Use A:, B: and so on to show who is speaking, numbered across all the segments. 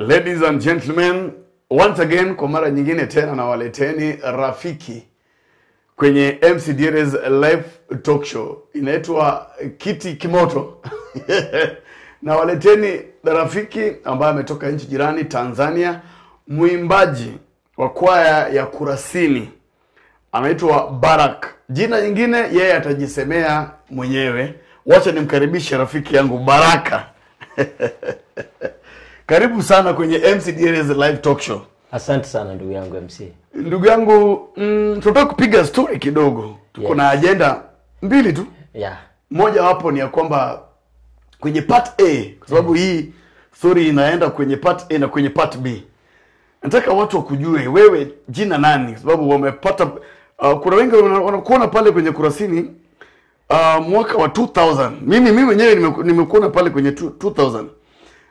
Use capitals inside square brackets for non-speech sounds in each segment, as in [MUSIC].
A: Ladies and gentlemen, once again kwa mara nyingine tena nawaleteni rafiki kwenye MC Dieres live talk show inaitwa Kiti Kimoto. [LAUGHS] nawaleteni rafiki ambaye ametoka nchi jirani Tanzania, mwimbaji wa kwaya ya Kurasini anaitwa Barak. Jina nyingine yeye atajisemea mwenyewe. Wacha nimkaribishe rafiki yangu Baraka. [LAUGHS] Karibu sana kwenye MC live talk show.
B: Asante sana ndugu yangu MC.
A: Ndugu yangu, mm, tunataka kupiga story kidogo. Tuko
B: Yes.
A: na ajenda mbili tu.
B: Yeah.
A: Moja wapo ni ya kwamba kwenye part A, kwa sababu mm. hii story inaenda kwenye part A na kwenye part B. Nataka watu wakujue wewe jina nani, kwa sababu wamepata uh, kuna wengi wanakuona pale kwenye Kurasini uh, mwaka wa 2000. Mimi mimi mwenyewe nimekuona pale kwenye 2000.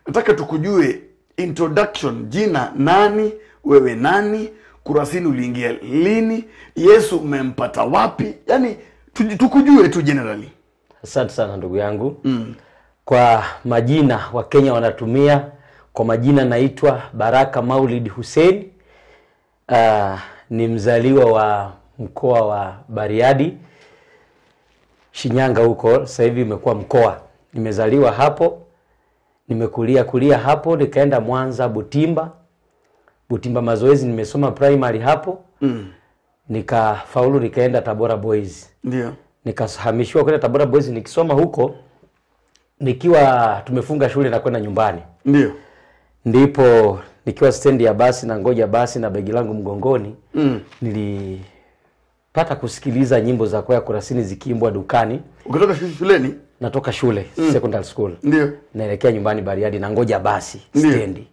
A: Nataka tukujue introduction, jina nani, wewe nani, Kurasini uliingia lini, Yesu umempata wapi? yani tukujue tu generally.
B: Asante sana ndugu yangu. Mm. Kwa majina Wakenya wanatumia kwa majina naitwa Baraka Maulid Hussein. Uh, ni mzaliwa wa mkoa wa Bariadi Shinyanga huko, sasa hivi imekuwa mkoa. Nimezaliwa hapo, nimekulia kulia hapo, nikaenda Mwanza Butimba. Butimba mazoezi, nimesoma primary hapo.
A: Mm.
B: Nikafaulu nikaenda Tabora Boys.
A: Ndio.
B: nikahamishiwa kwenda Tabora Boys nikisoma huko nikiwa tumefunga shule na kwenda nyumbani,
A: Ndio.
B: ndipo nikiwa stendi ya basi na ngoja basi na begi langu mgongoni
A: Mm.
B: nilipata kusikiliza nyimbo za kwaya Kurasini zikiimbwa dukani.
A: Ukitoka shuleni?
B: Natoka shule mm. secondary school
A: Ndio.
B: naelekea nyumbani Bariadi na ngoja basi stendi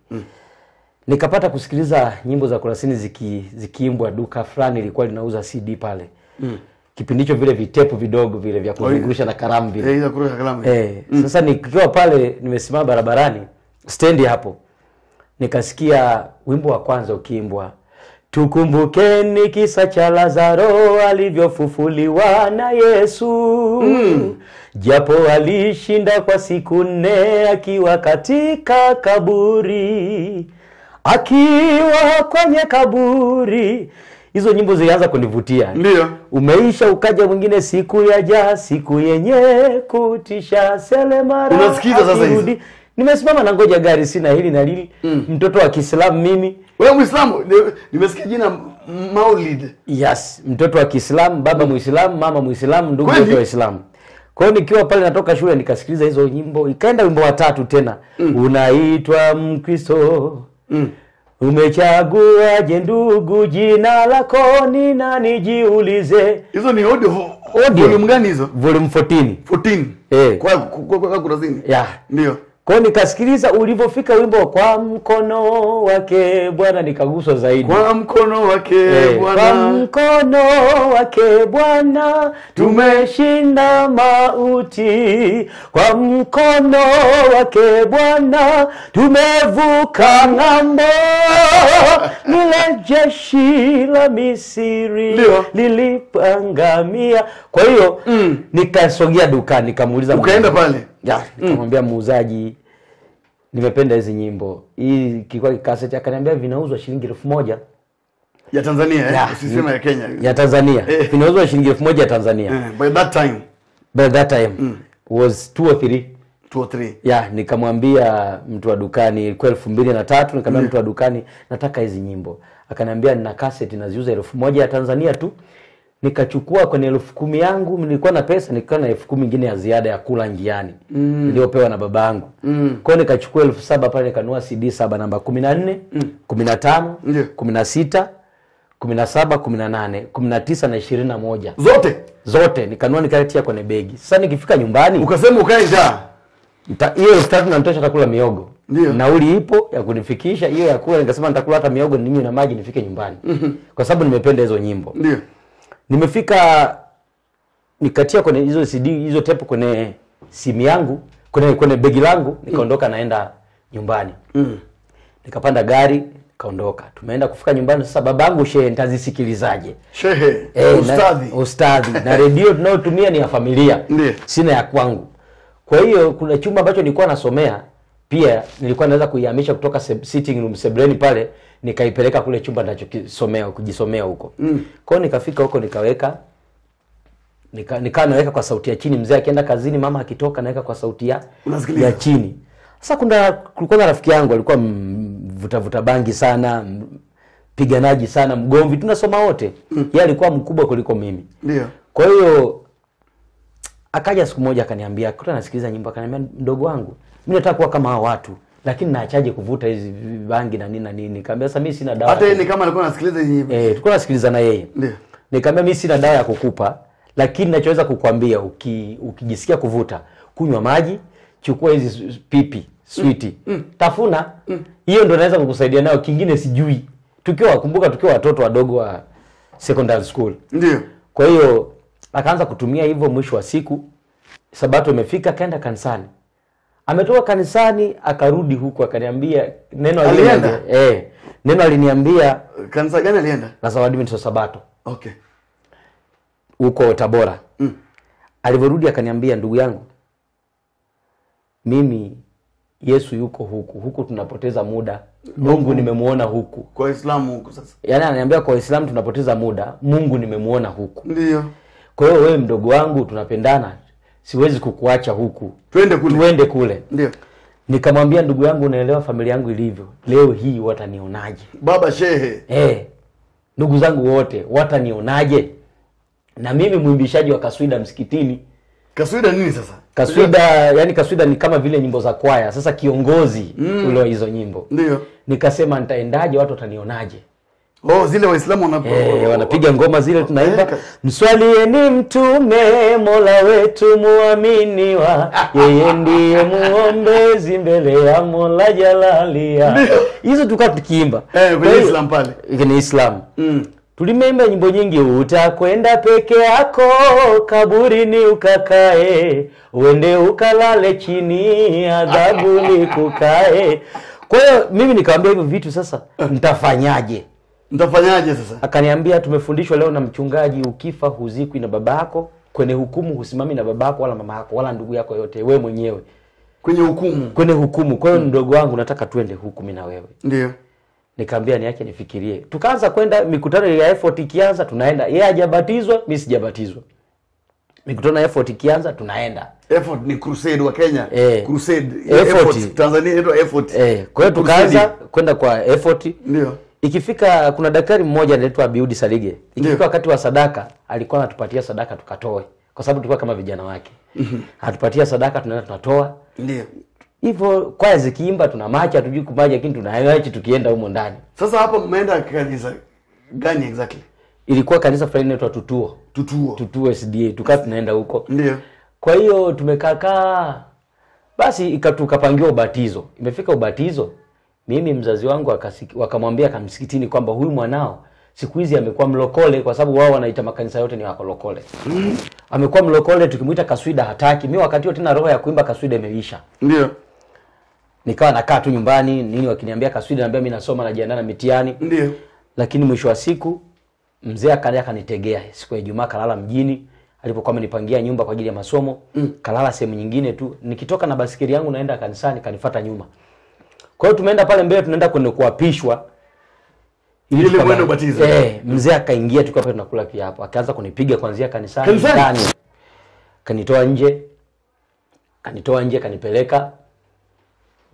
B: nikapata kusikiliza nyimbo za Kurasini ziki, zikiimbwa duka fulani ilikuwa linauza CD pale mm. kipindi hicho vile vitepu vidogo vile vya kuzungusha na karamu vile
A: hey, hey. kalamu.
B: Eh, sasa nikiwa pale nimesimama barabarani stendi hapo nikasikia wimbo wa kwanza ukiimbwa tukumbukeni kisa cha lazaro alivyofufuliwa na yesu mm. japo alishinda kwa siku nne akiwa katika kaburi akiwa kwenye kaburi hizo nyimbo zilianza kunivutia
A: Ndio.
B: umeisha ukaja mwingine siku ya ja siku yenye kutisha selemara
A: Unasikiza sasa hizo?
B: Nimesimama na ngoja gari sina hili na lili mm. mtoto wa kiislamu mimi
A: Wewe Muislamu, nimesikia jina Maulid.
B: yes mtoto wa kiislamu baba muislamu mama muislamu ndugu wote waislamu kwa hiyo nikiwa pale natoka shule nikasikiliza hizo nyimbo ikaenda wimbo watatu tena unaitwa mkristo
A: Mm.
B: umechaguaje ndugu jina lako ni nani jiulize
A: Hizo ni audio
B: Audio.
A: volume gani hizo?
B: volume 14
A: 14.
B: Eh.
A: Kwa kwa, kwa, kwa
B: yeah
A: Ndio.
B: kwa hiyo nikasikiliza ulivyofika wimbo kwa mkono wake bwana nikaguswa zaidi
A: Kwa mkono wake
B: Eh, kwa
A: Bwana
B: mkono wake Bwana tumeshinda mauti, kwa mkono wake Bwana tumevuka ng'ambo. Lile jeshi la
A: Misiri
B: lilipangamia. Kwa hiyo
A: Mm.
B: nikasogea dukani, nikamuuliza
A: ukaenda pale.
B: Ya, nikamwambia muuzaji, nimependa hizi nyimbo, hii kilikuwa kaseti. Akaniambia vinauzwa shilingi elfu moja
A: Ya Tanzania eh?
B: Ya.
A: Usisema ya Kenya.
B: ya Tanzania
A: Eh.
B: vinauzwa shilingi elfu moja ya Tanzania
A: Eh, by that time
B: by that time mm. was two or three
A: 2 or 3.
B: ya nikamwambia mtu wa dukani ilikuwa elfu mbili na tatu nikamwambia mtu wa dukani nataka hizi nyimbo akaniambia nina kaseti naziuza elfu moja ya Tanzania tu nikachukua kwenye elfu kumi yangu nilikuwa na pesa nilikuwa na elfu kumi ingine ya ziada ya kula njiani mm. niliyopewa na yangu mm. kwao nikachukua elfu saba pale nikanua cd saba namba kumi na nne kumi na tano
A: yeah.
B: kumi na sita kumi na saba kumi na nane kumi na tisa na ishirini na moja
A: Zote.
B: zote nikanua nikatia kwenye begi sasa nikifika nyumbani
A: Ukasema ukae njaa.
B: hiyo elfu tatu nanitosha takula miogo
A: Yeah.
B: nauli ipo ya kunifikisha hiyo ya kula nikasema nitakula hata miogo ninywe na maji nifike nyumbani mm-hmm. kwa sababu nimependa hizo nyimbo
A: Ndio.
B: Nimefika nikatia kwenye hizo cd hizo tape kwenye simu yangu kwenye kwenye begi langu nikaondoka mm. naenda nyumbani
A: Mm.
B: nikapanda gari kaondoka tumeenda kufika nyumbani sasa babangu shehe nitazisikilizaje
A: Shehe,
B: Eh,
A: ustadhi.
B: na, ustadhi na redio tunayotumia ni ya familia
A: Ndiye.
B: sina ya kwangu kwa hiyo kuna chumba ambacho nilikuwa nasomea pia nilikuwa naweza kuihamisha kutoka sitting room sebreni pale nikaipeleka kule chumba nachokisomea kujisomea huko mm. kwao nikafika huko nikaweka nika nikaa naweka kwa sauti ya chini mzee akienda kazini mama akitoka naweka kwa sauti ya
A: Unasikiliza?
B: ya chini sasa kuna kulikuwa na rafiki yangu alikuwa mvuta vuta bangi sana mpiganaji sana mgomvi tunasoma wote mm. yeye alikuwa mkubwa kuliko mimi
A: ndio
B: kwa hiyo akaja siku moja akaniambia kuta nasikiliza nyimbo akaniambia mdogo wangu mi nataka kuwa kama hao watu lakini naachaje kuvuta hizi bangi na nini na nini? Nikamwambia sasa mimi sina dawa
A: hata yeye ni kama alikuwa anasikiliza nyimbo.
B: Eh tulikuwa nasikiliza na yeye.
A: Ndio.
B: Nikamwambia mimi sina dawa ya kukupa lakini nachoweza kukwambia uki, ukijisikia kuvuta kunywa maji chukua hizi pipi switi tafuna. Hiyo mm. ndo naweza kukusaidia nayo. Kingine sijui. Tukiwa kumbuka tukiwa watoto wadogo wa secondary school.
A: Ndio.
B: Kwa hiyo akaanza kutumia hivyo mwisho wa siku. Sabato imefika kaenda kanisani ametoka kanisani akarudi huku akaniambia neno
A: Alienda?
B: eh, neno aliniambia
A: kanisa gani alienda
B: la mtoto Sabato
A: okay
B: huko Tabora.
A: Mm.
B: Alivyorudi akaniambia, ndugu yangu, mimi Yesu yuko huku, huku tunapoteza muda, Mungu nimemuona huku.
A: kwa waislamu huku sasa
B: Yaani ananiambia kwa Waislamu tunapoteza muda, Mungu nimemuona huku.
A: ndio
B: Kwa hiyo wewe mdogo wangu, tunapendana, siwezi kukuacha huku,
A: twende kule.
B: Tuende kule.
A: ndio.
B: Nikamwambia, ndugu yangu, unaelewa familia yangu ilivyo, leo hii watanionaje?
A: baba shehe.
B: Eh, ndugu zangu wote watanionaje? Na mimi mwimbishaji wa kaswida msikitini.
A: Kaswida nini sasa?
B: Kaswida yani kaswida ni kama vile nyimbo za kwaya. Sasa kiongozi mm. ule hizo nyimbo.
A: Ndio.
B: Nikasema nitaendaje? Watu watanionaje
A: oh zile waislamu wana
B: hey, wanapiga ngoma zile tunaimba.
A: Mswalie
B: ni mtume mola wetu muaminiwa [LAUGHS] yeye ndiye muombezi mbele ya mola jalalia hizo tukaa tukiimba.
A: Eh
B: Kwa
A: kwenye islam pale.
B: ni islam.
A: Mm.
B: tulimeimba nyimbo nyingi utakwenda peke yako kaburini ukakae uende ukalale chini adhabu [LAUGHS] likukae kwa hiyo mimi nikamwambia hivyo vitu sasa nitafanyaje
A: mtafanyaje sasa?
B: Akaniambia tumefundishwa leo na mchungaji ukifa huzikwi na baba yako kwenye hukumu husimami na baba yako wala mama yako wala ndugu yako yote we mwenyewe.
A: Kwenye hukumu?
B: Kwenye hukumu. Kwa hiyo mdogo wangu nataka tuende mimi na wewe.
A: Ndio.
B: Nikaambia niache nifikirie. Tukaanza kwenda mikutano ya effort ikianza tunaenda. Yeye hajabatizwa mimi sijabatizwa. Mikutano ya effort ikianza tunaenda.
A: Effort ni crusade wa Kenya.
B: Eh.
A: crusade.
B: Effort.
A: effort. Tanzania inaitwa effort.
B: Eh, kwa hiyo tukaanza kwenda kwa effort.
A: Ndio
B: ikifika kuna daktari mmoja anaitwa Abiudi Salige. Ikifika wakati wa sadaka alikuwa anatupatia sadaka tukatoe. Kwa sababu tulikuwa kama vijana wake. Atupatia sadaka tunaenda tunatoa.
A: Ndio.
B: Hivyo kwaya zikiimba tuna machi hatujui kumaji lakini tunaachi tukienda humo ndani.
A: Sasa hapo mmeenda kanisa gani exactly?
B: Ilikuwa kanisa fulani inaitwa tutuo.
A: Tutuo.
B: Tutuo sda tukaa tunaenda huko.
A: Ndio.
B: Kwa hiyo tumekaakaa basi ikatukapangiwa ubatizo. Imefika ubatizo mimi mzazi wangu wakamwambia kamsikitini kwamba huyu mwanao siku hizi amekuwa mlokole kwa sababu wao wanaita makanisa yote ni wakolokole mm. amekuwa mlokole tukimwita kaswida hataki mi wakati huo tena roho ya kuimba kaswida imeisha
A: ndio
B: nikawa nakaa tu nyumbani nini wakiniambia kaswida naambia mi nasoma najiandaa na mitihani
A: ndio
B: lakini mwisho wa siku mzee akaja akanitegea siku ya Ijumaa, kalala mjini alipokuwa amenipangia nyumba kwa ajili ya masomo mm. kalala sehemu nyingine tu. Nikitoka na basikeli yangu naenda kanisani, kanifata nyuma. Kwa hiyo tumeenda pale mbele, tunaenda kwenda kuapishwa
A: Ili mwende ubatizo.
B: Eh, mzee akaingia, tukiwa pale tunakula kiapo, akaanza kunipiga kuanzia Kanisani? ndani, kanitoa nje, kanitoa nje, kanipeleka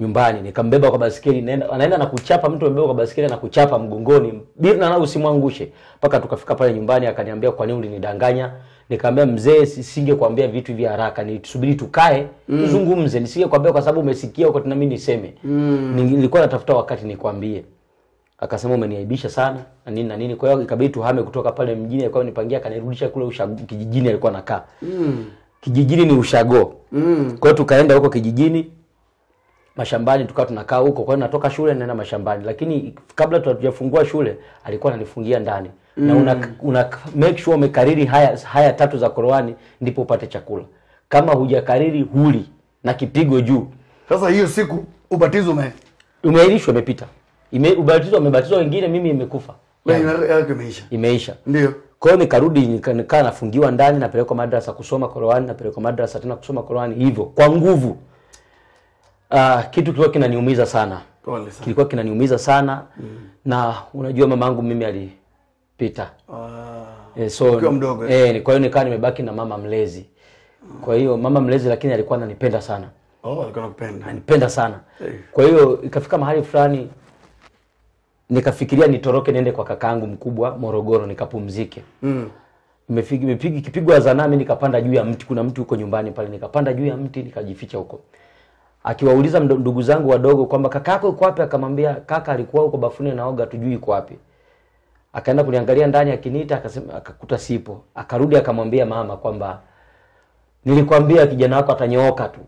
B: nyumbani. Nikambeba kwa baskeli naenda anaenda na kuchapa mtu amebeba kwa baskeli na kuchapa mgongoni. Bila na usimwangushe mpaka tukafika pale nyumbani akaniambia kwa nini ulinidanganya? Nikamwambia mzee singekwambia vitu hivi haraka. Nisubiri tukae tuzungumze nisingekwambia kwa sababu umesikia huko tena mimi niseme. Mm. nilikuwa natafuta wakati nikwambie. Akasema umeniaibisha sana na nini na nini. Kwa hiyo ikabidi tuhame kutoka pale mjini alikuwa nipangia akanirudisha kule ushago, kijijini alikuwa nakaa mm. kijijini ni ushago. Mm. kwa hiyo tukaenda huko kijijini mashambani tukawa tunakaa huko. Kwa hiyo natoka shule naenda mashambani. Lakini kabla tujafungua shule alikuwa ananifungia ndani. Mm. na una, una make sure umekariri haya haya tatu za Qur'ani ndipo upate chakula. Kama hujakariri huli na kipigo juu.
A: Sasa hiyo siku ubatizo ume
B: umeahirishwa imepita Ime, ubatizwa umebatizwa wengine mimi imekufa
A: yake imeisha
B: imeisha.
A: Ndio.
B: Kwa hiyo nikarudi nika- nikaa nafungiwa ndani napelekwa madrasa kusoma Qur'ani napelekwa madrasa tena kusoma Qur'ani hivyo kwa nguvu Ah, kitu kilikuwa kinaniumiza sana
A: Pole sana.
B: kilikuwa kinaniumiza sana mm. na unajua mamangu mimi alipita
A: Ah.
B: Eh, so
A: Ukiwa mdogo, eh?
B: eh, ni- kwa hiyo nikawa nimebaki na mama mlezi. Kwa hiyo mama mlezi, lakini alikuwa ananipenda sana,
A: Oh, alikuwa anakupenda.
B: ananipenda sana.
A: hey.
B: Kwa hiyo ikafika mahali fulani nikafikiria nitoroke niende kwa kakaangu mkubwa Morogoro nikapumzike.
A: Mm.
B: Nimefika kipigo za nami nikapanda juu ya mti, kuna mti huko nyumbani pale, nikapanda juu ya mti nikajificha huko. Akiwauliza ndugu zangu wadogo kwamba kakako yuko wapi, akamwambia kaka alikuwa huko bafuni anaoga, tujui yuko wapi. Akaenda kuniangalia ndani, akiniita akasema, akakuta sipo. Akarudi akamwambia mama kwamba nilikwambia kijana wako atanyooka tu,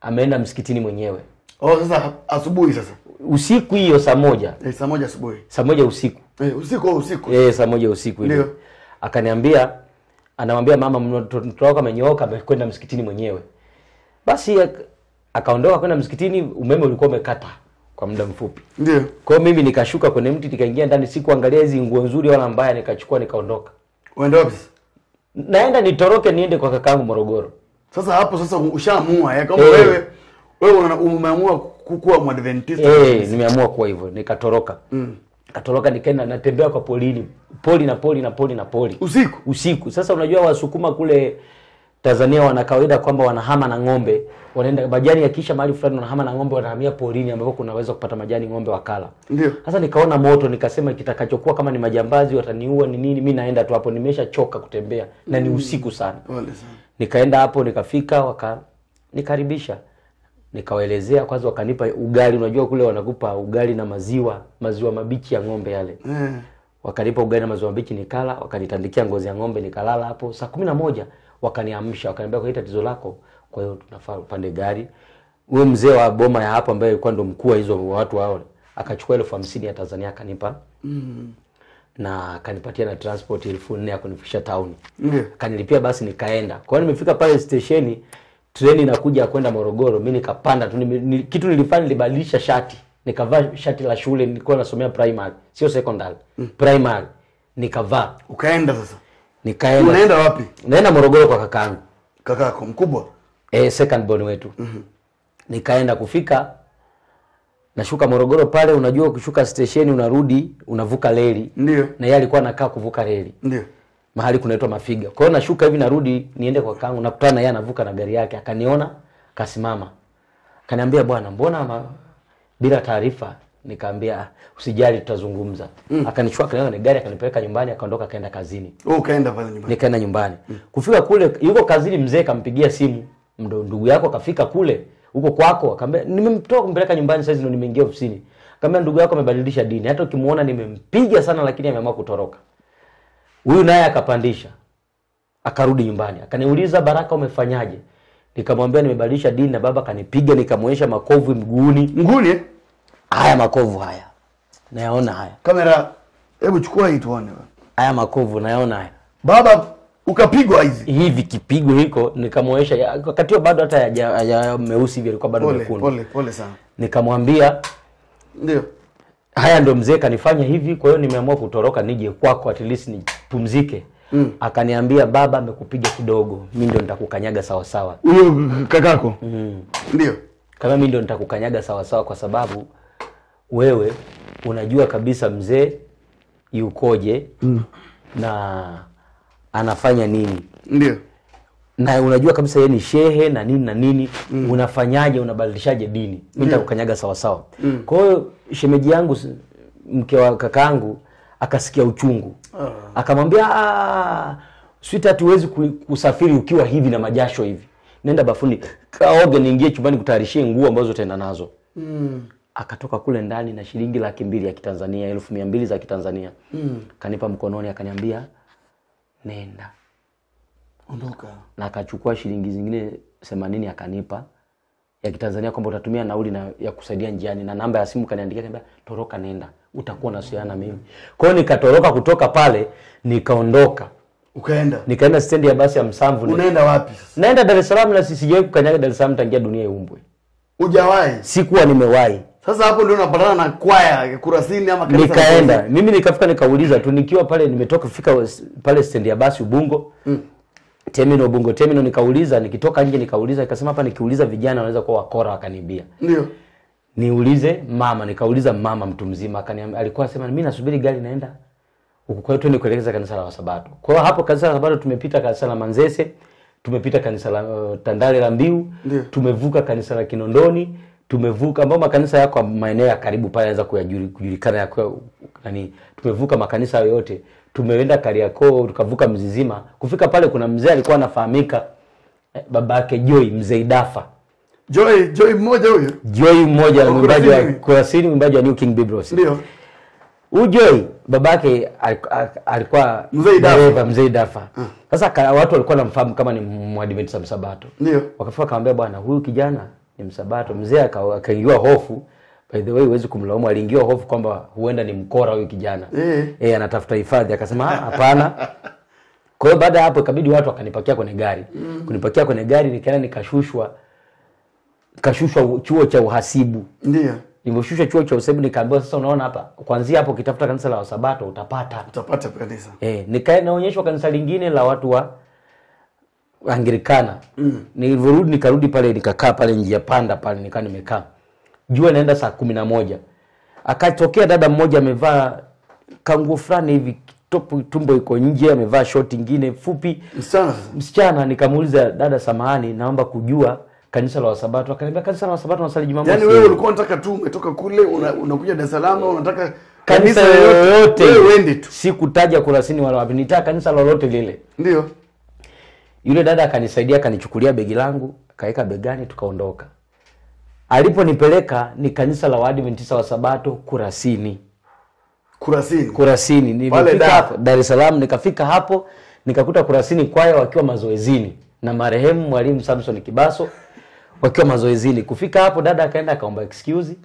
B: ameenda msikitini mwenyewe
A: Oh, sasa asubuhi sasa.
B: usiku hiyo saa moja
A: Eh, saa moja asubuhi.
B: saa moja usiku
A: Eh, usiku au usiku.
B: eh, saa moja usiku ile
A: Ndio.
B: akaniambia, anamwambia mama, mtoto wako amenyooka, amekwenda msikitini mwenyewe. Basi akaondoka kwenda msikitini, umeme ulikuwa umekata kwa muda mfupi.
A: Ndio.
B: Kwa hiyo mimi nikashuka kwenye mti nikaingia ndani, sikuangalia hizi nguo nzuri wala mbaya, nikachukua nikaondoka.
A: Uende wapi?
B: Naenda nitoroke niende kwa kakaangu Morogoro.
A: Sasa hapo sasa ushaamua ya kama
B: Eh.
A: wewe wewe umeamua kukuwa mwadventista.
B: Eh, nimeamua kuwa hivyo, nikatoroka. Mm. Katoroka nikaenda natembea kwa polini, poli na poli na poli na poli.
A: Usiku.
B: usiku. Sasa unajua Wasukuma kule Tanzania wana kawaida kwamba wanahama na ng'ombe, wanaenda majani yakisha mahali fulani, wanahama na ng'ombe, wanahamia porini ambapo kunaweza kupata majani ng'ombe wakala.
A: Ndio.
B: Sasa nikaona moto, nikasema kitakachokuwa kama ni majambazi wataniua ni nini, mi naenda tu hapo, nimeshachoka kutembea na ni usiku sana.
A: Pole sana.
B: Nikaenda hapo nikafika, wakanikaribisha, nikawaelezea kwanza, wakanipa ugali. Unajua kule wanakupa ugali na maziwa, maziwa mabichi ya ng'ombe yale
A: mm.
B: wakanipa ugali na maziwa mabichi nikala, wakanitandikia ngozi ya ng'ombe nikalala hapo. Saa kumi na moja wakaniamsha, wakaniambia kwa tatizo lako, kwa hiyo tunafaa upande gari. Huyo mzee wa boma ya hapo ambaye alikuwa ndo mkuu wa hizo watu hao akachukua elfu hamsini ya Tanzania akanipa na akanipatia na transport elfu nne ya kunifikisha town.
A: yeah.
B: Kanilipia basi nikaenda. Kwa hiyo nimefika pale stesheni, treni inakuja kwenda Morogoro, mi nikapanda tu ni, kitu nilifanya nilibadilisha shati. Nikavaa shati la shule nilikuwa nasomea primary, sio secondary. mm. Primary. Nikavaa.
A: Ukaenda sasa.
B: Nikaenda.
A: Unaenda wapi?
B: Naenda Morogoro kwa kakaangu.
A: Kakako mkubwa.
B: Eh, second born wetu. Nikaenda kufika nashuka Morogoro pale, unajua ukishuka stesheni unarudi unavuka reli.
A: Ndio.
B: Na yeye alikuwa anakaa kuvuka reli.
A: Ndio.
B: mahali kunaitwa Mafiga. Kwa hiyo nashuka hivi narudi niende kwa kangu, nakutana na yeye anavuka na gari yake, akaniona kasimama, akaniambia bwana, mbona ma... bila taarifa? Nikaambia "Ah, usijali, tutazungumza. Mm. Akanichukua kwenye gari, akanipeleka nyumbani, akaondoka, akaenda kazini.
A: Oh, kaenda pale nyumbani.
B: Nikaenda nyumbani. Mm. Kufika kule, yuko kazini, mzee kampigia simu, ndo ndugu yako kafika kule huko kwako, akamwambia nimemtoa kumpeleka nyumbani, sasa ndo nimeingia ofisini. Akamwambia ndugu yako amebadilisha dini, hata ukimuona nimempiga sana, lakini ameamua kutoroka. Huyu naye akapandisha, akarudi nyumbani, akaniuliza Baraka, umefanyaje? Nikamwambia nimebadilisha dini na baba kanipiga, nikamwonyesha makovu mguuni.
A: Nguni eh?
B: Haya makovu haya, nayaona haya,
A: Kamera hebu chukua hii tuone.
B: haya makovu nayaona haya
A: Baba ukapigwa hizi.
B: hivi kipigo hiko, nikamwonyesha wakati huo bado hata haja meusi hivi, alikuwa bado mekundu.
A: pole pole sana.
B: Nikamwambia
A: Ndio.
B: haya ndo mzee kanifanya hivi, kwa hiyo nimeamua kutoroka nije kwako, at least nipumzike. Mm. Akaniambia baba amekupiga kidogo, mi ndio nitakukanyaga sawa sawa.
A: Huyo kakako. mm. Ndio.
B: Kama mi ndio nitakukanyaga sawa sawa, kwa sababu wewe unajua kabisa mzee yukoje mm. na anafanya nini
A: Ndio.
B: na unajua kabisa yeye ni shehe na nini na nini mm. unafanyaje unabadilishaje dini mi nitakukanyaga sawa sawa mm. kwa hiyo shemeji yangu mke wa kakaangu akasikia uchungu uh. akamwambia swita tuwezi kusafiri ukiwa hivi na majasho hivi nenda bafuni kaoge niingie chumbani kutayarishie nguo ambazo utaenda nazo
A: Mm.
B: Akatoka kule ndani na shilingi laki mbili ya kitanzania elfu mia mbili za kitanzania. Mm. kanipa mkononi akaniambia nenda.
A: Ondoka.
B: na akachukua shilingi zingine themanini akanipa. Ya kitanzania kwamba utatumia nauli na ya kusaidia njiani. Na namba ya simu kaniandikia kaniambia toroka nenda. Utakuwa nasiana na mimi. Kwao nikatoroka kutoka pale nikaondoka.
A: Ukaenda.
B: nikaenda stendi ya basi ya msamvu.
A: Unaenda wapi
B: naenda dar es salaam na sisijawahi kukanyaga dar es salaam tangia dunia iumbwe.
A: Hujawahi.
B: sikuwa nimewahi
A: Sasa hapo ndio unapatana na kwaya ya Kurasini ama kanisa
B: nikaenda mimi nikafika nikauliza tu nikiwa pale nimetoka fika pale stendi ya basi ubungo Mm. terminal Ubungo terminal, nikauliza nikitoka nje nikauliza, nikasema hapa nikiuliza vijana wanaweza kuwa wakora wakaniibia.
A: Ndio.
B: Niulize mama, nikauliza mama mtu mzima akaniambia, alikuwa sema mimi nasubiri gari naenda huko kwetu ni kuelekeza kanisa la Wasabato. Kwa hiyo hapo kanisa la Wasabato tumepita kanisa la Manzese, tumepita kanisa la uh, Tandale la Mbiu,
A: Ndio.
B: tumevuka kanisa la Kinondoni, tumevuka ambao makanisa yako maeneo ya karibu pale yanaweza kujulikana ya nani, tumevuka makanisa yote, tumeenda Kariakoo, tukavuka Mzizima. Kufika pale kuna mzee alikuwa anafahamika eh, baba yake Joy, mzee Idafa.
A: Joy, Joy mmoja huyo.
B: Joy mmoja mwimbaji wa
A: Kurasini.
B: Mwimbaji wa New King Biblos.
A: Ndio.
B: Huyu Joy babake yake alikuwa
A: Mzee Idafa.
B: mzee Idafa. Sasa watu walikuwa wanamfahamu kama ni mwadventista msabato.
A: Ndio.
B: Wakafika akamwambia bwana, huyu kijana ni msabato. Mzee akaingiwa hofu. By the way, huwezi kumlaumu, aliingiwa hofu kwamba huenda ni mkora huyu kijana.
A: Eh.
B: e, anatafuta hifadhi. Akasema "Ah, hapana. [LAUGHS] Kwa hiyo baada ya hapo ikabidi watu wakanipakia kwenye gari. mm. Kunipakia kwenye gari nikaenda nikashushwa nikashushwa chuo cha uhasibu
A: Ndio.
B: nilivyoshushwa chuo cha uhasibu nikaambiwa sasa unaona hapa kuanzia hapo ukitafuta kanisa la wasabato utapata
A: Utapata kanisa.
B: eh nikaenda naonyeshwa kanisa lingine la watu wa anglikana. Mm. nilivyorudi nikarudi pale nikakaa pale njia panda pale nikaa nimekaa. Jua naenda saa kumi na moja akatokea dada mmoja amevaa kanguo fulani hivi topu tumbo iko nje amevaa shoti ingine fupi.
A: Msichana.
B: Msichana nikamuuliza dada samahani naomba kujua kanisa la wasabato. Akaniambia kanisa la wasabato nasali jumamosi.
A: Yaani wewe ulikuwa unataka tu umetoka kule una- unakuja Dar es Salaam unataka
B: kanisa lolote
A: Wewe uende tu.
B: sikutaja kurasini wala wapi nitaka kanisa lolote lile.
A: Ndio.
B: Yule dada akanisaidia akanichukulia begi langu akaweka begani tukaondoka. Aliponipeleka ni kanisa la waadventista wa sabato kurasini.
A: Kurasini.
B: kurasini. Nilifika
A: Dar.
B: hapo dar es salaam nikafika hapo nikakuta kurasini kwaya wakiwa mazoezini na marehemu mwalimu samson kibaso wakiwa mazoezini. Kufika hapo dada akaenda akaomba excuse.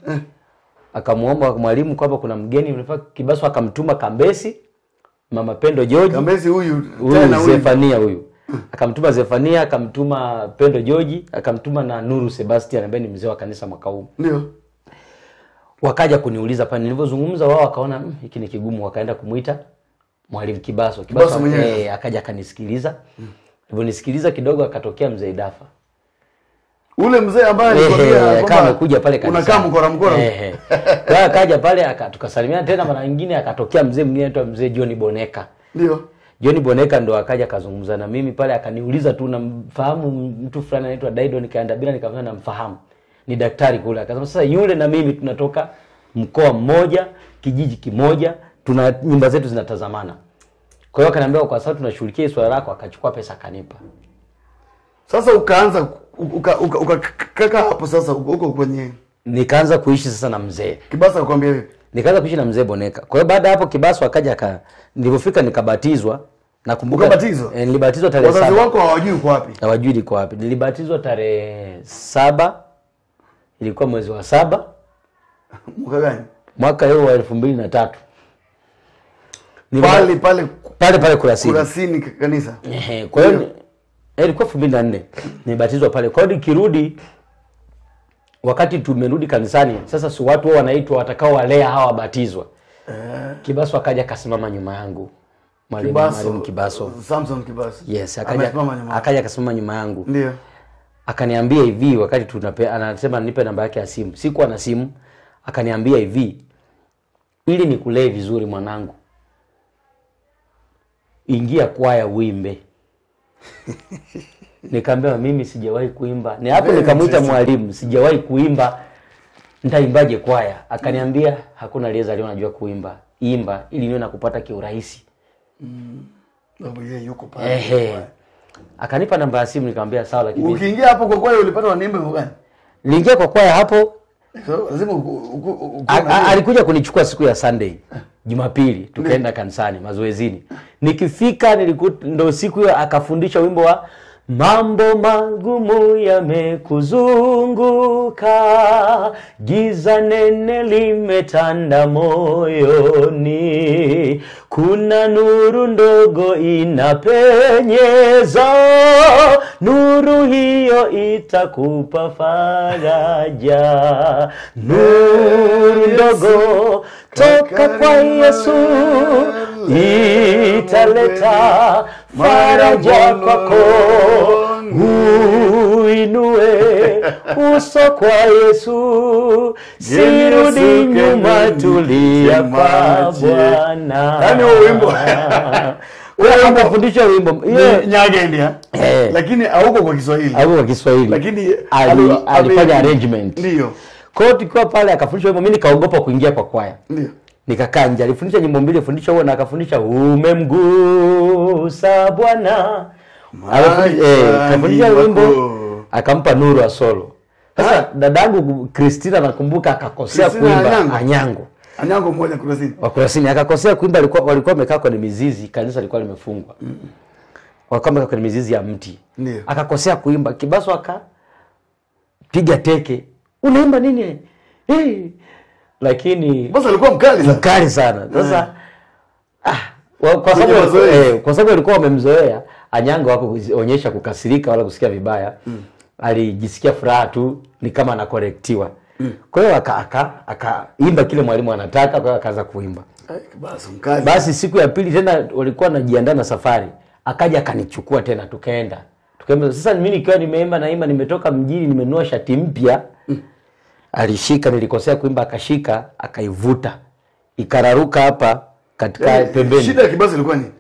B: Akamuomba mwalimu kwamba kuna mgeni. Mnafaa- kibaso akamtuma kambesi mama pendo george.
A: Kambesi huyu
B: huyu
A: tena huyu.
B: Zefania huyu akamtuma Zefania, akamtuma Pendo Joji, akamtuma na Nuru Sebastian ambaye ni mzee wa kanisa mwaka huu.
A: Ndio.
B: Wakaja kuniuliza pale nilivyozungumza, wao wakaona "Mm, hiki ni kigumu, wakaenda kumuita mwalimu Kibaso. Kibaso
A: Kibaso mwenyewe.
B: eh, akaja akanisikiliza. Alivyonisikiliza kidogo, akatokea mzee Dafa
A: Ule mzee ambaye alikwambia kama
B: amekuja pale
A: kanisa.
B: unakaa
A: mkora mkora.
B: Ehe. Kwa akaja pale akatukasalimiana tena mara nyingine, akatokea mzee mwingine anaitwa mzee John Boneka.
A: Ndio.
B: John Boneka ndo akaja akazungumza na mimi pale, akaniuliza tu namfahamu mtu fulani anaitwa Daido, nikaenda bila nikamwambia namfahamu, ni daktari kule. Akasema sasa yule na mimi tunatoka mkoa mmoja, kijiji kimoja, tuna nyumba zetu zinatazamana. Kwa hiyo akaniambia kwa sababu tunashughulikia swala lako, akachukua pesa akanipa.
A: Sasa ukaanza uka, uka, uka, kaka hapo sasa huko kwenye
B: Nikaanza kuishi sasa na mzee
A: Kibasa akwambia vipi?
B: Nikaanza kuishi na mzee Boneka. Kwa hiyo baada hapo Kibaso akaja aka nilipofika nikabatizwa. Nakumbuka
A: batizo.
B: eh, nilibatizwa tarehe
A: 7.
B: Wazazi
A: wako hawajui uko wapi.
B: hawajui liko wapi. Nilibatizwa tarehe saba, ilikuwa mwezi wa saba [LAUGHS]
A: Mwaka gani?
B: mwaka huo wa elfu mbili na tatu
A: Pale pale
B: pale pale Kurasini.
A: Kurasini kanisa.
B: Ehe, Kwa hiyo eh, ilikuwa elfu mbili na nne nibatizwa pale. Kwa hiyo nikirudi, wakati tumerudi kanisani, sasa si watu wao wanaitwa watakao walea hawa wabatizwa. Kibaso akaja akasimama nyuma yangu, mwalimu mwalimu Kibaso.
A: Samson Kibaso.
B: Yes, akaja akaja akasimama nyuma yangu.
A: Ndio.
B: akaniambia hivi wakati tunape, anasema nipe namba yake ya simu sikuwa na simu akaniambia hivi ili nikulee vizuri mwanangu ingia kwaya uimbe [LAUGHS] nikaambia mimi sijawahi kuimba ni hapo nikamwita mwalimu sijawahi kuimba ntaimbaje kwaya akaniambia hakuna aliyezaliwa anajua kuimba imba ili niwe na kupata kiurahisi
A: mm. yuko pale.
B: ehe akanipa namba ya simu nikamwambia sawa lakini
A: Ukiingia hapo kwa kwaya ulipata wanaimba hivyo gani?
B: niliingia kwa kwaya hapo
A: So, lazima
B: alikuja kunichukua siku ya Sunday Jumapili, tukaenda kanisani mazoezini. Nikifika niliku, ndo siku hiyo akafundisha wimbo wa mambo magumu yamekuzunguka, giza nene limetanda moyoni, kuna nuru ndogo inapenyeza, nuru hiyo itakupa faraja, nuru ndogo toka kwa Yesu italeta faraja kwako uinue uso kwa Yesu, sirudi nyuma, tulia kwa Bwana.
A: Yani huo wimbo- [LAUGHS]
B: akafundisha wimbo
A: Nyagendia.
B: Eh.
A: Lakini hauko kwa Kiswahili.
B: hauko kwa Kiswahili
A: Lakini
B: Ali-
A: ali-
B: alifanya arrangement.
A: Ndio.
B: Kwa hiyo tukiwa pale akafundisha wimbo, mimi nikaogopa kuingia kwa kwaya
A: Ndio.
B: nikakaa nje. Alifundisha nyimbo mbili, fundisha huo na akafundisha umemgusa Bwana. Alafu- eh, wimbo akampa Nuru Asolo. Sasa dadangu Kristina nakumbuka akakosea kuimba
A: Anyango?
B: Anyango
A: mmoja kurasini.
B: wa Kurasini akakosea kuimba, alikuwa walikuwa wamekaa kwenye mizizi, kanisa lilikuwa limefungwa, walikuwa wamekaa kwenye mizizi ya mti,
A: Ndio.
B: akakosea kuimba, Kibaso aka piga teke, unaimba nini eh? Lakini
A: Basi alikuwa mkali sana.
B: mkali sana sasa ah, wa- kwa sababu eh, kwa sababu walikuwa wamemzoea Anyango wako kuonyesha kukasirika wala kusikia vibaya. Mm. alijisikia furaha tu ni kama anakorektiwa. Mm. kwa hiyo aka- aka- akaimba kile mwalimu anataka kwa hiyo akaanza kuimba.
A: Basi mkali.
B: basi siku ya pili tena walikuwa wanajiandaa na safari. Akaja akanichukua tena tukaenda. Tukaenda sasa mimi nikiwa nimeimba naimba nimetoka mjini nimenua shati mpya. Mm. alishika nilikosea kuimba akashika akaivuta. Ikararuka hapa katika
A: Yaani,
B: pembeni
A: Shida ya kibasi ilikuwa nini?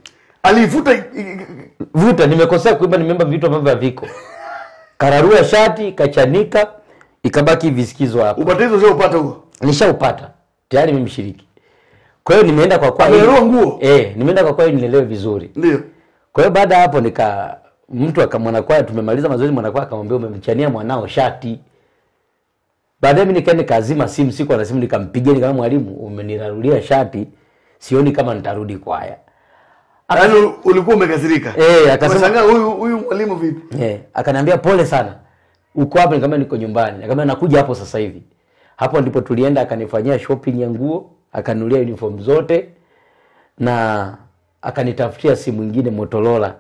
A: Alivuta
B: vuta nimekosea kuimba nimeimba vitu ambavyo haviko kararua shati ikachanika ikabaki visikizo hapo.
A: ubatizo sio upata huo.
B: nishaupata tayari mimi mshiriki kwa hiyo nimeenda kwa kwa
A: hiyo nguo?
B: eh nimeenda kwa kwa nielewe vizuri
A: Ndio.
B: Kwa hiyo baada hapo nika mtu akamwanakwaya, tumemaliza mazoezi, mwanakwaya akamwambia umemchania mwanao shati. Baadaye mimi nikaenda kazima simu, siku ana simu, nikampigia nikamwambia, mwalimu, umenirarulia shati, sioni kama nitarudi kwaya.
A: Yaani ulikuwa umekasirika.
B: Eh, akasema
A: huyu huyu mwalimu vipi?
B: eh, akaniambia pole sana, uko hapa? Nikamwambia niko nyumbani. Akamwambia nakuja hapo sasa hivi. Hapo ndipo tulienda, akanifanyia shopping ya nguo, akanunulia uniform zote na akanitafutia simu nyingine Motorola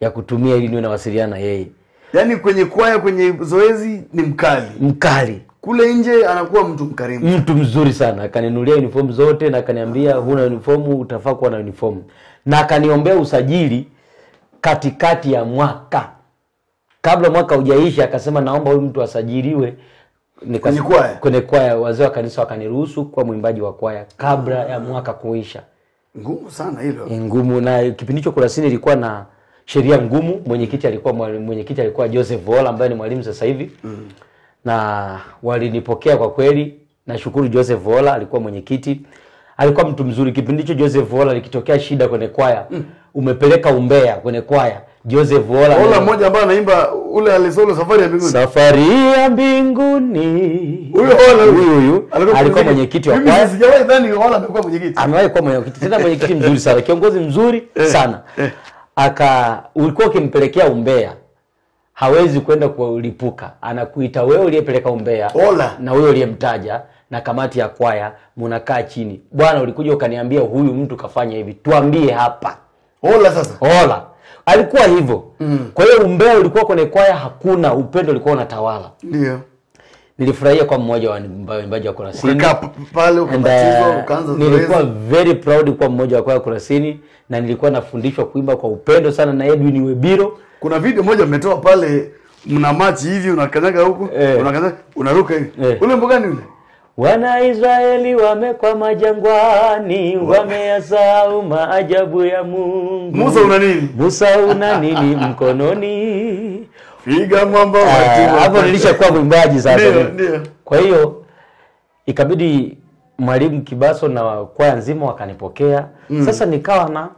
B: ya kutumia ili niwe nawasiliana na yeye.
A: Yaani kwenye kwaya kwenye zoezi ni mkali.
B: Mkali,
A: Kule nje anakuwa mtu mkarimu.
B: mtu mzuri sana, akaninulia uniform zote na akaniambia huna uniform, utafaa kuwa na uniform, na akaniombea usajili katikati ya mwaka, kabla mwaka hujaisha, akasema naomba huyu mtu asajiliwe
A: Kwenye kwaya?
B: kwenye kwaya. Wazee wa kanisa wakaniruhusu kuwa mwimbaji wa kwaya kabla ya mwaka kuisha.
A: Ngumu sana hilo.
B: Ni ngumu, na kipindi hicho Kurasini ilikuwa na sheria ngumu. Mwenyekiti alikuwa mwenyekiti alikuwa Joseph Wola ambaye ni mwalimu sasa hivi na walinipokea kwa kweli. Nashukuru Joseph Vola alikuwa mwenyekiti, alikuwa mtu mzuri. Kipindi hicho Joseph Vola, likitokea shida kwenye kwaya, umepeleka umbea kwenye kwaya, Joseph Vola
A: Vola mmoja ambaye anaimba ule alisolo safari ya mbinguni.
B: safari ya mbinguni.
A: Huyo Vola
B: huyu huyo alikuwa mwenyekiti wa
A: Mimi
B: kwaya
A: sijawahi dhani Vola amekuwa mwenyekiti.
B: amewahi kuwa mwenyekiti tena mwenyekiti mzuri sana kiongozi mzuri sana aka ulikuwa ukimpelekea umbea hawezi kwenda kulipuka anakuita wewe uliyepeleka umbea
A: Ola.
B: na huyo uliyemtaja na kamati ya kwaya mnakaa chini bwana ulikuja ukaniambia huyu mtu kafanya hivi tuambie hapa
A: Ola sasa.
B: ola alikuwa hivyo mm. kwa hiyo umbea ulikuwa kwenye kwaya hakuna upendo ulikuwa unatawala
A: Ndio.
B: nilifurahia kwa mmoja wa waimbaji wa Kurasini
A: pale
B: uh,
A: ukaanza
B: nilikuwa very proud kwa mmoja wa kwaya Kurasini na nilikuwa nafundishwa kuimba kwa upendo sana na Edwin Webiro.
A: Kuna video moja mmetoa pale mna machi hivi unakanyaga huku,
B: Eh.
A: unakanyaga unaruka hivi.
B: Eh.
A: Ule mboga ule ule?
B: Wanaisraeli wamekwama jangwani, wameyasahau maajabu ya Mungu.
A: Musa una nini?
B: Musa una nini [LAUGHS] mkononi?
A: Piga mwamba wa
B: Ah. Hapo nilishakuwa mwimbaji sasa.
A: Ndio, ndio.
B: Kwa hiyo ikabidi mwalimu Kibaso na kwaya nzima wakanipokea. Mm. Sasa nikawa na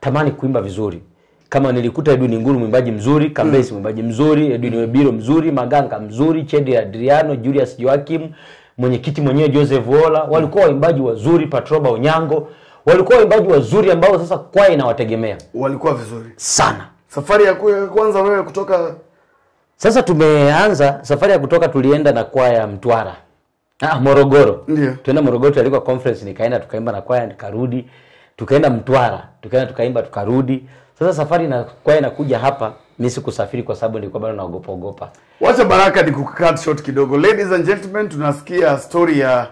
B: tamani kuimba vizuri. Kama nilikuta Edwin Nguru mwimbaji mzuri, Kambesi mwimbaji mzuri, Edwin Webiro mzuri, Maganga mzuri, Chedi Adriano, Julius Joachim, mwenyekiti mwenyewe Joseph Wola, walikuwa waimbaji wazuri, Patroba Onyango, walikuwa waimbaji wazuri ambao sasa kwaya inawategemea.
A: Walikuwa vizuri.
B: sana.
A: Safari ya kwanza wewe kutoka?
B: Sasa tumeanza safari ya kutoka, tulienda na kwaya Mtwara, ah, Morogoro.
A: Ndio.
B: Tuenda Morogoro, tulikuwa conference, nikaenda tukaimba na kwaya, nikarudi, tukaenda Mtwara, tukaenda tukaimba, tukarudi. Sasa safari na kwaya inakuja hapa, mimi sikusafiri kwa sababu nilikuwa bado naogopa ogopa.
A: Wacha Baraka ni kucut short kidogo. Ladies and gentlemen, tunasikia story ya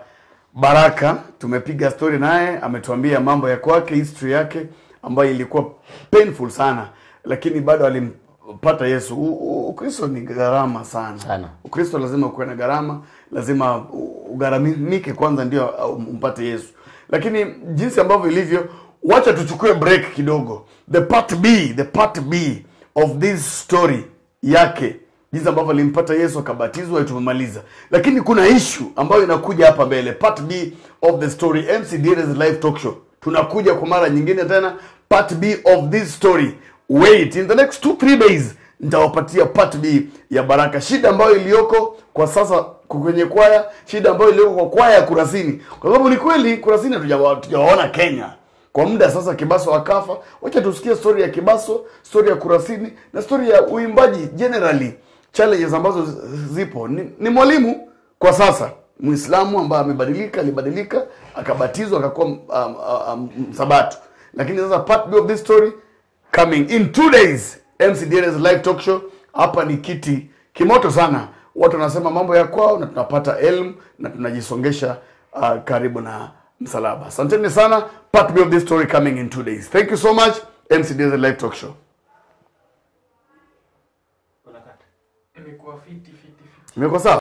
A: Baraka. Tumepiga story naye, ametuambia mambo ya kwake, history yake, ambayo ilikuwa painful sana lakini bado alimpata yesu ukristo ni gharama sana
B: Sana.
A: ukristo lazima ukuwe na gharama lazima ugharamike kwanza ndio uh, umpate yesu lakini jinsi ambavyo ilivyo wacha tuchukue break kidogo. The part b the part b of this story yake jinsi ambavyo alimpata yesu akabatizwa tumemaliza. Lakini kuna ishu ambayo inakuja hapa mbele. Part b of the story mc live talk show. Tunakuja kwa mara nyingine tena. Part b of this story. Wait in the next two three days nitawapatia part b ya baraka. Shida ambayo iliyoko kwa sasa kwenye kwaya shida ambayo iliyoko kwa kwaya ya kurasini. Kwa sababu ni kweli kurasini hatujawa- hatujawaona kenya. Kwa muda sasa kibaso akafa. Wacha tusikie story ya kibaso story ya kurasini na story ya uimbaji generally. Challenges ambazo zipo. Ni, ni mwalimu kwa sasa. Mwislamu ambaye amebadilika alibadilika akabatizwa akakuwa um, um, um, sabato lakini sasa part B of this story coming in two days. MCDNS live talk show. Hapa ni kiti kimoto sana watu wanasema mambo ya kwao na tunapata elmu na tunajisongesha uh, karibu na msalaba. Asanteni sana. Part B of this story coming in two days. Thank you so much. MCD's live talk show.
C: Imekuwa fiti fiti fiti.
A: Imekuwa sawa